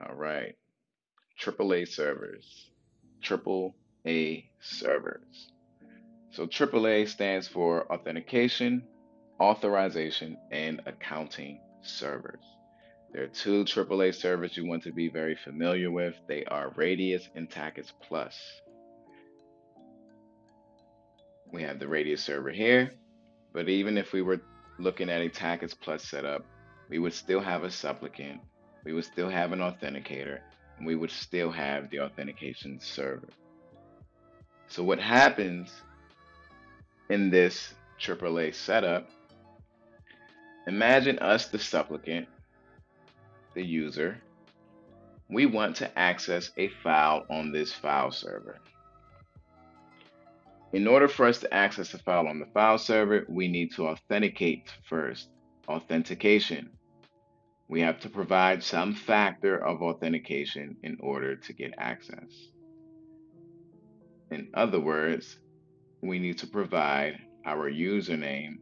All right. AAA servers. AAA servers. So AAA stands for authentication, authorization, and accounting servers. There are two AAA servers you want to be very familiar with. They are Radius and TACACS Plus. We have the Radius server here, but even if we were looking at a TACACS Plus setup, we would still have a supplicant, we would still have an authenticator, and we would still have the authentication server. So what happens in this AAA setup, imagine us, the supplicant, the user, we want to access a file on this file server. In order for us to access a file on the file server, we need to authenticate first. Authentication. We have to provide some factor of authentication in order to get access. In other words, we need to provide our username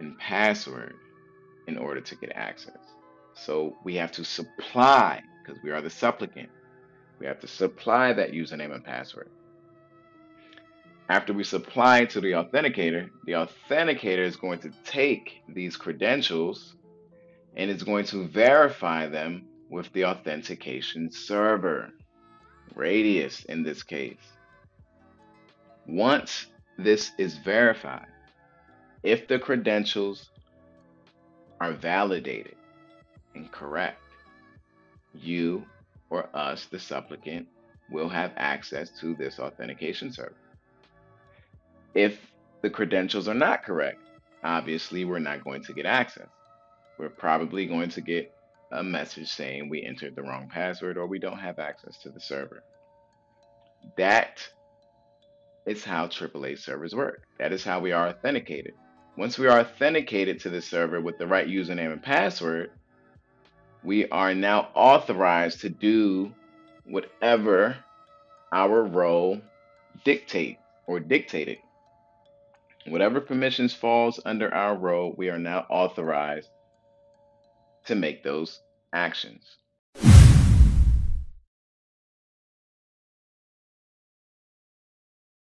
and password in order to get access. So we have to supply, because we are the supplicant, we have to supply that username and password. After we supply to the authenticator, the authenticator is going to take these credentials and is going to verify them with the authentication server, Radius in this case. Once this is verified, if the credentials are validated and correct, you or us, the supplicant, will have access to this authentication server. If the credentials are not correct, obviously we're not going to get access. We're probably going to get a message saying we entered the wrong password or we don't have access to the server. That is how AAA servers work. That is how we are authenticated. Once we are authenticated to the server with the right username and password, we are now authorized to do whatever our role dictate or dictated. Whatever permissions falls under our role, we are now authorized to make those actions.